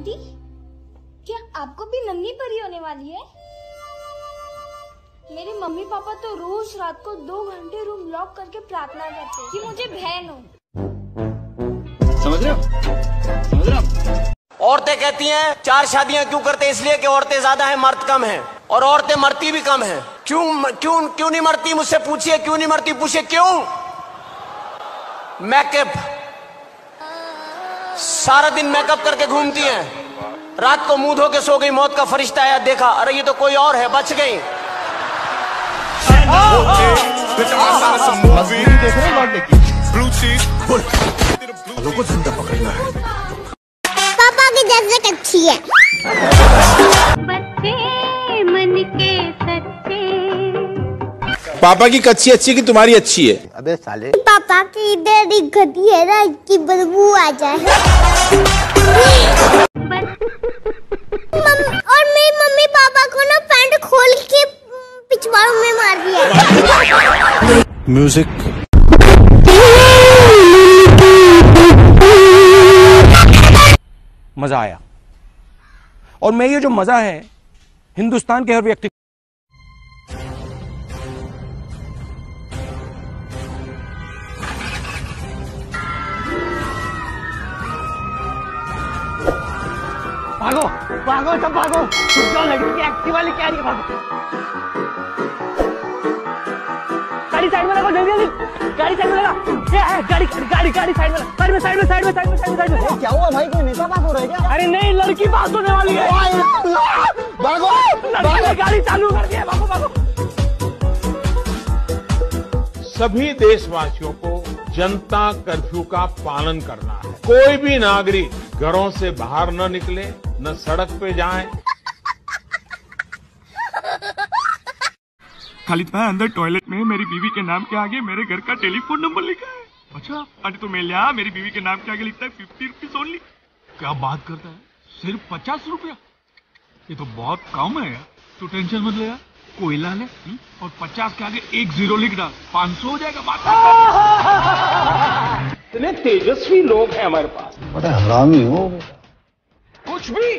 Aunty क्या आपको भी नन्ही परी होने वाली है? मेरे मम्मी पापा तो रोज रात को दो घंटे रूम लॉक करके प्रार्थना करते हैं कि मुझे बहन हो। समझ रहे हो? समझ रहे हो? औरतें कहती हैं चार शादियाँ क्यों करते हैं? इसलिए कि औरतें ज़्यादा हैं मर्द कम हैं। और औरतें मरती भी कम हैं। क्यों क्यों क्यों नहीं मरती? मुझसे पूछिए क्यों नहीं मरती? पूछिए क्यों? मेकअप सारा दिन मेकअप करके घूमती हैं। रात को मुँह धो के सो गई मौत का फरिश्ता आया देखा अरे ये तो कोई और है बच गई। पापा की जैसे अच्छी है। बच्चे मन के सच्चे पापा की कच्ची अच्छी कि तुम्हारी अच्छी है? अबे साले। पापा की इधर एक घटी है ना इसकी बदबू आ जाए। और मेरी मम्मी पापा को ना पैंट खोल के पिछवाड़ों में मार दिया। म्यूज़िक मज़ा आया। और मैं ये जो मज़ा है हिंदुस्तान के हर व्यक्ति भागो सब भागो। जो लड़की की एक्टिवा लेके आ रही है? भागो। गाड़ी साइड में लगा जल्दी जल्दी। गाड़ी साइड में लगा। ये है, गाड़ी गाड़ी गाड़ी साइड में साइड में साइड में साइड में साइड में साइड में साइड में। क्या हुआ भाई? कोई नेता पास हो रहा है क्या? अरे नहीं लड़की पास होने वाली है। भागो। लड़की ने गाड़ी चालू कर दी है। भागो भागो। सभी देशवासियों को जनता कर्फ्यू का पालन करना है। कोई भी नागरिक घरों से बाहर न निकले न सड़क पे जाए। खालिद भाई अंदर टॉयलेट में मेरी बीवी के नाम के आगे मेरे घर का टेलीफोन नंबर लिखा है। अच्छा अरे तो मैं लिया मेरी बीवी के नाम के आगे लिखता है फिफ्टी रुपीज़ ओनली क्या बात करता है? सिर्फ़ पचास रुपया? ये तो बहुत कम है यार। तू टेंशन मत ले यार। कोयला ले हम्म? और पचास के आगे एक ज़ीरो लिख डाल। पाँच सौ हो जाएगा बात इतने तेजस्वी लोग हैं हमारे पास। बड़े हरामी हो। कुछ भी।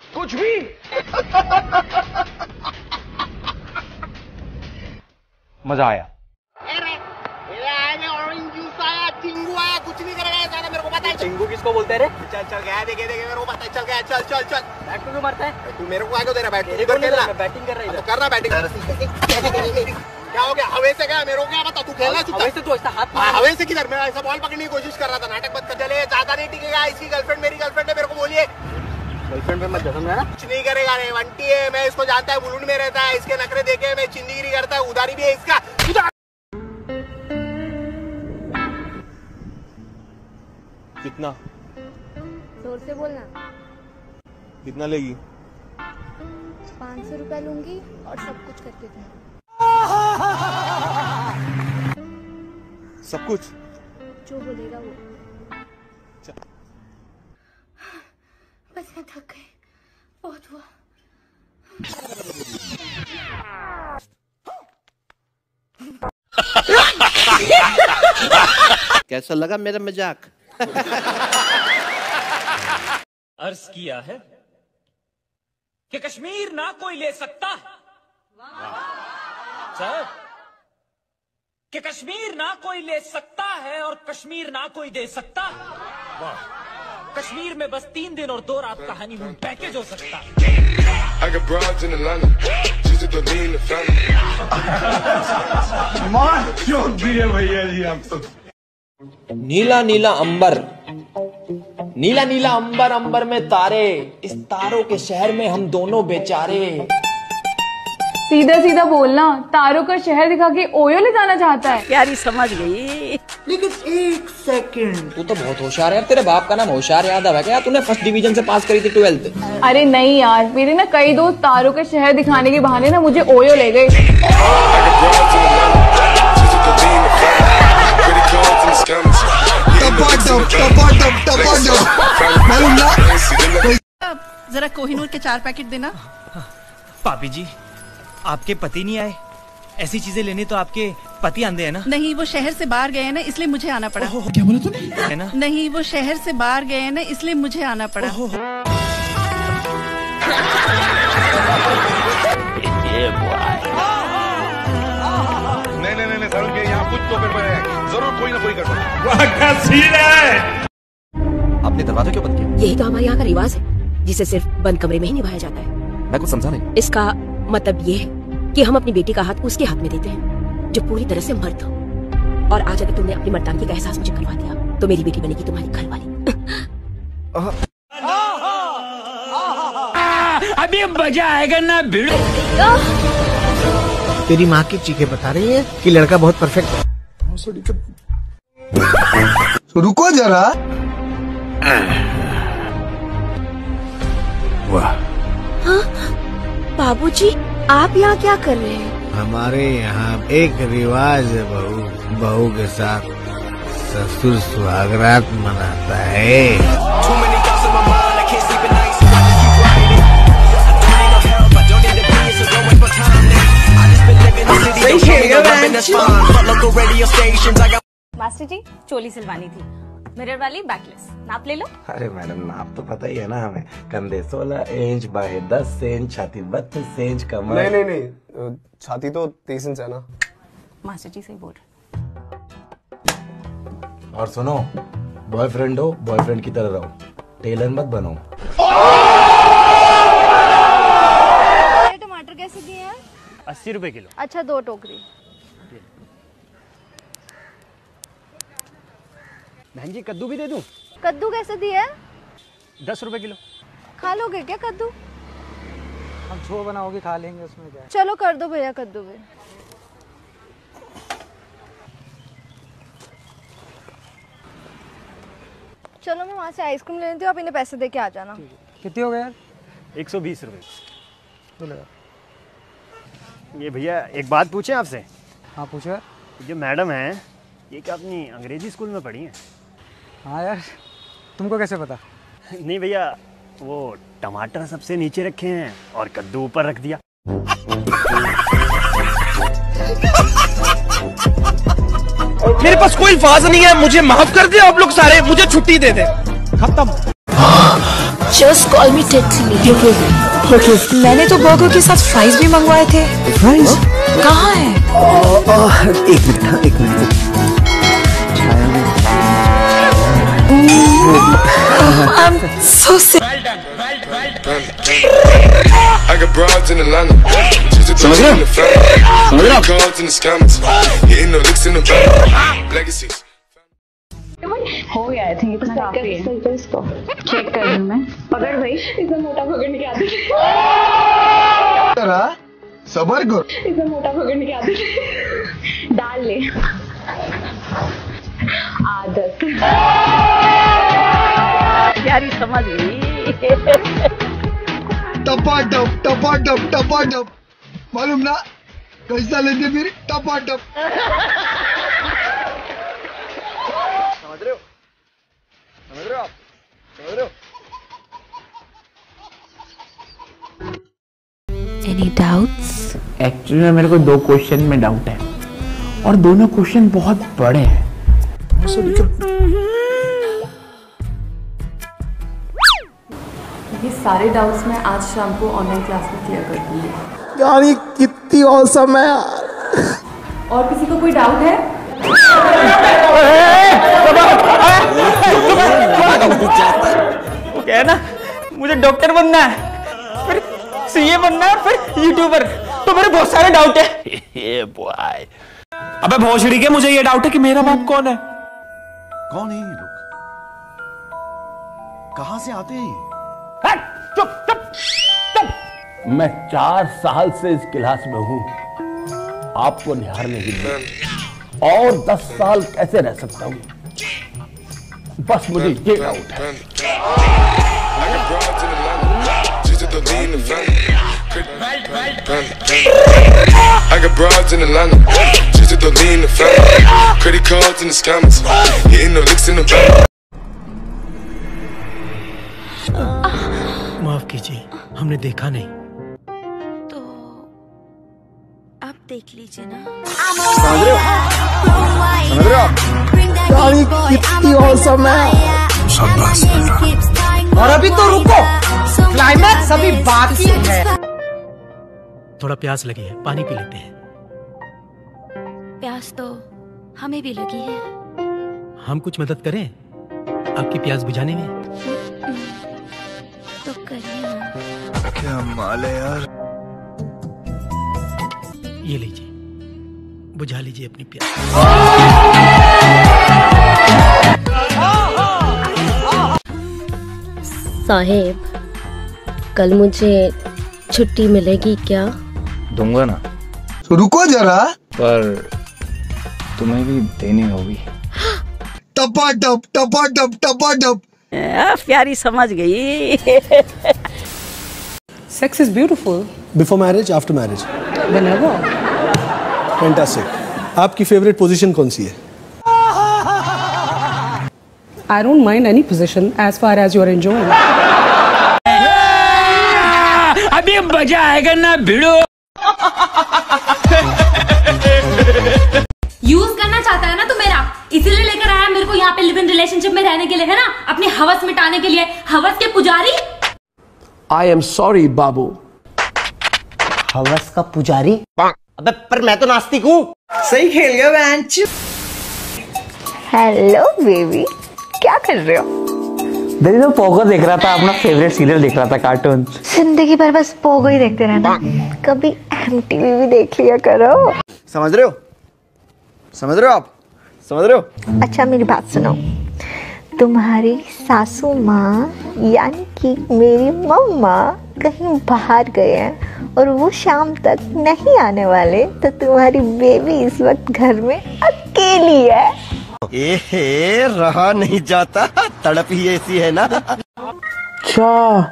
कुछ भी। मज़ा आया। चिंगू किसको बोलते हैं चल चल गया देखे देखे मेरे को पता है चल गया चल चल चल। बैट क्यों मारता है? तू मेरे को आगे दे रहा बैट तेरे को खेलना। बैटिंग कर रही है बैटिंग। क्या हो गया? हवे से क्या मेरे को क्या बता तू खेलना चुप हवे से तू ऐसा हाथ हवे से किधर? मैं ऐसा बॉल पकड़ने की कोशिश कर रहा था नाटक मत कर। चले ज़्यादा नहीं टिकेगा इसकी गर्लफ्रेंड मेरी गर्लफ्रेंड है मेरे को गर्लफ्रेंड पे मत समझा ना कुछ नहीं करेगा रे वंटी है मैं इसको जानता है बुलुंड में रहता है इसके नखरे देखे मैं चिंदीगिरी करता है उधारी भी है इसका। कितना? ज़ोर से बोलना। कितना लेगी? पाँच सौ रुपया लूँगी और सब कुछ करके दूँगी। सब कुछ? जो बोलेगा वो। बस मैं थक गई। बहुत हुआ। कैसा लगा मेरा मज़ाक? अर्ज़ किया है कि कश्मीर ना कोई ले सकता सर कि कश्मीर ना कोई ले सकता है और कश्मीर ना कोई दे सकता कश्मीर में बस तीन दिन और दो रात का हनीमून पैकेज हो सकता। भैया तो the family. नीला नीला अंबर नीला नीला अंबर अंबर में तारे इस तारों के शहर में हम दोनों बेचारे। सीधा सीधा बोलना तारों का शहर दिखा के ओयो ले जाना चाहता है। यारी समझ गई। लेकिन एक सेकंड। तू तो बहुत होशियार है तेरे बाप का नाम होशियार यादव है। क्या तूने फ़र्स्ट डिवीज़न से पास करी थी ट्वेल्थ अरे नहीं यार मेरे ना कई दोस्त तारों का शहर दिखाने के बहाने ना मुझे ओयो ले गए। जरा कोहिनूर के चार पैकेट देना। पापी जी आपके पति नहीं आए? ऐसी चीज़ें लेने तो आपके पति आंदे है ना? नहीं वो शहर से बाहर गए हैं ना इसलिए मुझे आना पड़ा। क्या बोला तूने? है ना? नहीं वो शहर से बाहर गए हैं ना इसलिए मुझे आना पड़ा। नहीं नहीं नहीं सर के यहाँ कुछ तो गड़बड़ है। ज़रूर कोई ना कोई गड़बड़ आपने दरवाज़ा क्यों बंद किया? यही तो हमारे यहाँ का रिवाज है जिसे सिर्फ़ बंद कमरे में ही निभाया जाता है। मैं कुछ समझा नहीं। इसका मतलब ये है कि हम अपनी बेटी का हाथ उसके हाथ में देते हैं जो पूरी तरह से मर्द हो। और आज अगर तुमने अपनी मर्दानगी का एहसास मुझे करवा दिया तो मेरी बेटी बनेगी तुम्हारी घर वाली अभी मज़ा आएगा ना भिड़ो। तेरी माँ की चीखें बता रही है कि लड़का बहुत परफेक्ट है। रुको जरा। वाह। बाबूजी। आप यहाँ क्या कर रहे हैं? हमारे यहाँ एक रिवाज है बहू। बहू के साथ ससुर सुहागरात मनाता है। मास्टर जी चोली सिलवानी थी। मिरर वाली बैकलेस नाप ले लो। अरे मैडम नाप तो पता ही है ना हमें। कंधे 16 इंच बाहें 10 इंच छाती 32 इंच कमर। नहीं नहीं नहीं। छाती तो तीस इंच है ना। मास्टर जी सही बोल रहे और सुनो बॉयफ्रेंड हो बॉयफ्रेंड की तरह रहो। टेलर मत बनो। टमाटर कैसे दिए हैं? अस्सी रुपए किलो। अच्छा दो टोकरी। बहन जी कद्दू भी दे दूँ? कद्दू कैसे दिए दस रुपए किलो। खा लोगे क्या कद्दू? हम छो बनाओगे खा लेंगे उसमें क्या चलो कर दो भैया कद्दू भी। चलो मैं वहाँ से आइसक्रीम ले लेती हूँ आप इन्हें पैसे दे के आ जाना। कितने हो गए यार? एक सौ बीस रुपये ये भैया एक बात पूछे आपसे? हाँ पूछो जो मैडम है ये क्या अपनी अंग्रेज़ी स्कूल में पढ़ी हैं? हाँ यार तुमको कैसे पता? नहीं भैया वो टमाटर सबसे नीचे रखे हैं और कद्दू ऊपर रख दिया। मेरे पास कोई अल्फाज नहीं है मुझे माफ़ कर दे आप लोग सारे मुझे छुट्टी दे दे। खत्म। जस्ट कॉल मी टेक्सी मैंने तो बर्गर के साथ फ्राइज भी मंगवाए थे। फ्राइज कहाँ है? एक मिनट हाँ, एक minute. I'm so sick. I got broads in Atlanta. Just to in the family. समझ हो? Cards in the scammers. Hitting the licks in the back. Legacies. हो गया आई थिंक इतना काफ़ी है इसको चेक कर लूँ मैं पकड़ भाई इसे मोटा पकड़ने की आदत जरा सबर कर इसे मोटा पकड़ने की आदत डाल ले आदत यारी समझ गई टपा टप टपा टप टपा टप मालूम ना? कैसा लेते फिर? टपा टप समझ रहे हो समझ रहे हो आप समझ रहे हो Any doubts? एक्चुअली में मेरे को दो क्वेश्चन में डाउट है। और दोनों क्वेश्चन बहुत बड़े हैं। ये सारे डाउट्स मैं आज शाम को ऑनलाइन क्लास में क्लियर कर दूँगी। यार ये कितनी औसम है यार। और किसी को कोई डाउट है? क्या ना? मुझे डॉक्टर बनना है फिर सीए बनना है फिर यूट्यूबर तो मेरे बहुत सारे डाउट है। बॉय अबे भोसड़ी के मुझे ये डाउट है कि मेरा बाप कौन है? कौन है ये लोग? कहाँ से आते हैं चुप चुप चुप मैं चार साल से इस क्लास में हूँ आपको निहारने के लिए और दस साल कैसे रह सकता हूँ बस मुझे ये डाउट है I got broads in Atlanta. Just to the lean the family. Credit cards in the scammers. Hitting the licks in the back. कीजिए। हमने देखा नहीं। तो आप देख लीजिए ना। समझ रहे हो समझ रहे हो आप गाड़ी कितनी औसम है और अभी तो रुको। क्लाइमैक्स अभी बाकी है। थोड़ा प्यास लगी है पानी पी लेते हैं। प्यास तो हमें भी लगी है। हम कुछ मदद करें? आपकी प्यास बुझाने में? तो करिए। माल है यार। ये लीजिए बुझा लीजिए अपनी प्यास। साहेब कल मुझे छुट्टी मिलेगी क्या? दूँगा ना। तो रुको जरा। पर तुम्हें भी देनी होगी। टपा टप टपा टप टपा टप प्यारी समझ गई। Sex is beautiful. Before marriage, after marriage. Whenever. Fantastic. आपकी फेवरेट पोजीशन कौन सी है I don't mind any position as far as you're enjoying. अभी मज़ा आएगा ना भिड़ो यूज़ करना चाहता है ना तू मेरा इसीलिए लेकर आया मेरे को यहाँ पे लिव इन रिलेशनशिप में रहने के लिए है ना अपनी हवस मिटाने के लिए हवस के पुजारी I एम सॉरी बाबू हवस का पुजारी अबे पर मैं तो नास्तिक हूँ। सही खेल गया बेंच हेलो बेबी क्या कर रहे हो? दीदी तो पोगो देख रहा था अपना फेवरेट सीरियल देख रहा था कार्टून ज़िंदगी भर बस पोगो ही देखते रहना। कभी एमटीवी भी देख लिया करो। समझ रहे हो? समझ रहे हो आप? समझ रहे हो? अच्छा मेरी बात सुनो। तुम्हारी सासू माँ यानी कि मेरी मम्मा कहीं बाहर गए हैं और वो शाम तक नहीं आने वाले तो तुम्हारी बेबी इस वक्त घर में अकेली है। ए रहा नहीं जाता। तड़प ही ऐसी है ना। अच्छा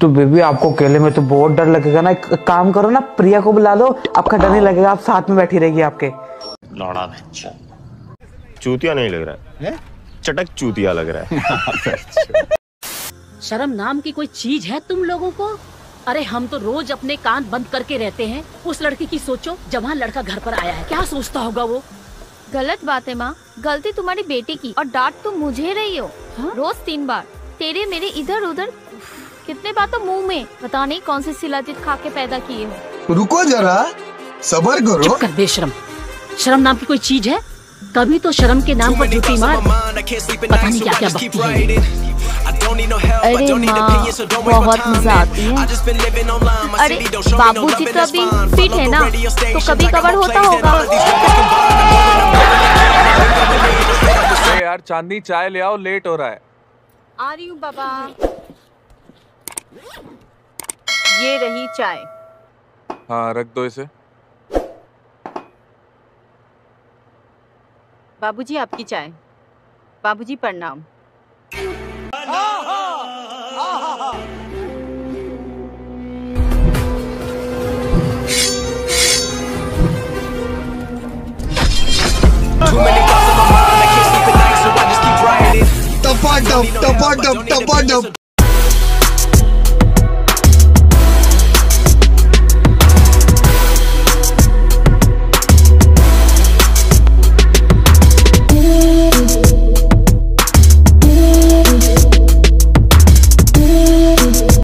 तो बेबी आपको अकेले में तो बहुत डर लगेगा ना। एक काम करो ना प्रिया को बुला लो। आपका डर नहीं लगेगा आप साथ में बैठी रहेगी आपके। लौड़ा बच्चा चूतिया नहीं लग रहा है, है? चटक चूतिया लग रहा है। शर्म नाम की कोई चीज़ है तुम लोगों को? अरे हम तो रोज अपने कान बंद करके रहते हैं। उस लड़के की सोचो जवान लड़का घर पर आया है। क्या सोचता होगा वो? गलत बात है माँ। गलती तुम्हारी बेटी की और डांट तुम मुझे रही हो। हा? रोज तीन बार। तेरे मेरे इधर उधर। कितने बार तो मुँह में। पता नहीं कौन सी सिलाजित खा के पैदा किए हो। रुको जरा सबर करो। चुप कर बेशरम शर्म नाम की कोई चीज़ है? कभी तो शर्म के नाम पर जूती मार। पता नहीं क्या क्या बकती है। अरे माँ बहुत मज़ा आती है। अरे बाबूजी तो अभी फिट है ना तो कभी कवर होता होगा। अरे यार चांदनी चाय ले आओ लेट हो रहा है। आ रही हूँ बाबा। ये रही चाय। हाँ रख दो इसे। बाबूजी आपकी चाय बाबूजी प्रणाम टपा टप टपा टप टपा टप